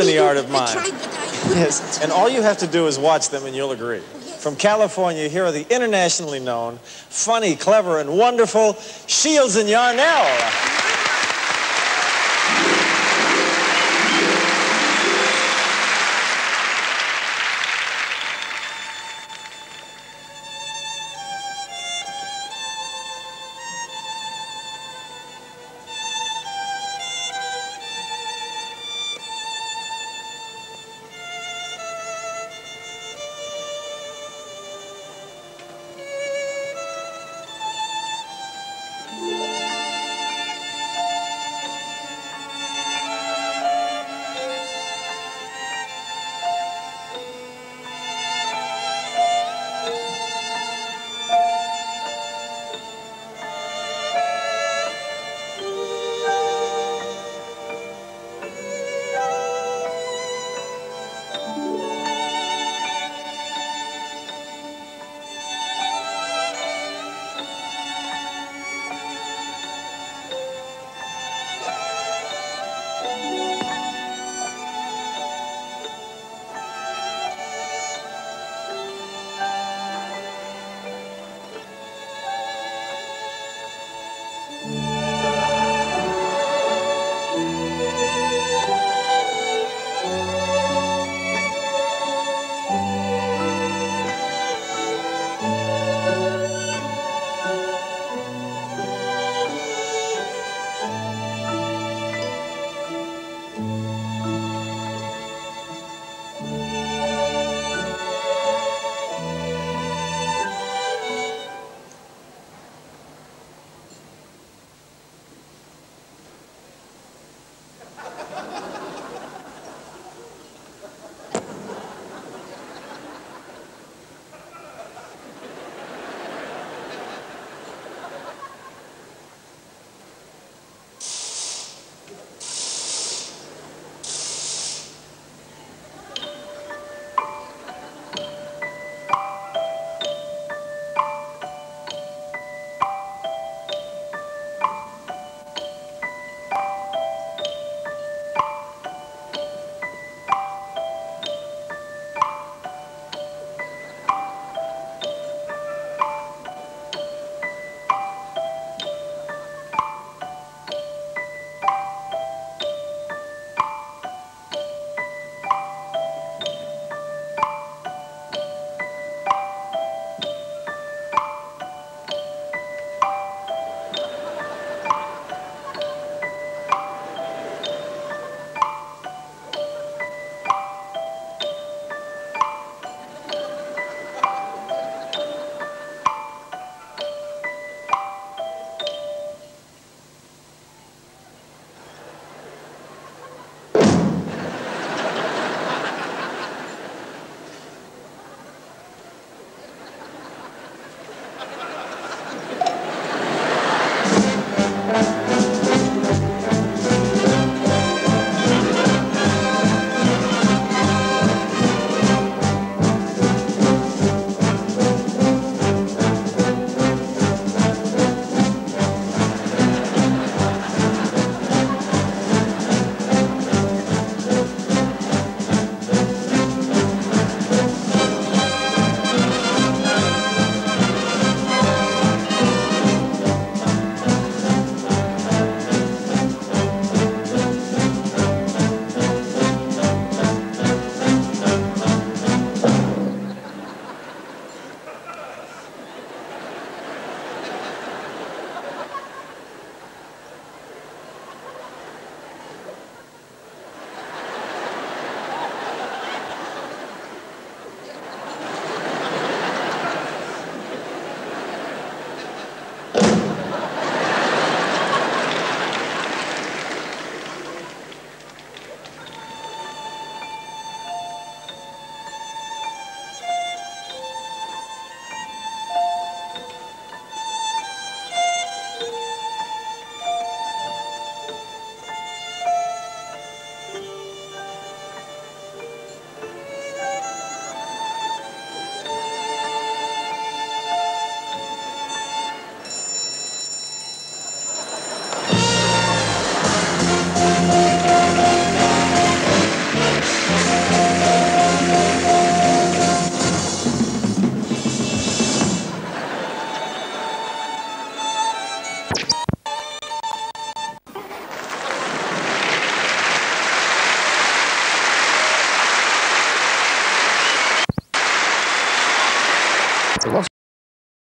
In the art of mind. Yes, and all you have to do is watch them and you'll agree. From California, here are the internationally known, funny, clever, and wonderful Shields and Yarnell.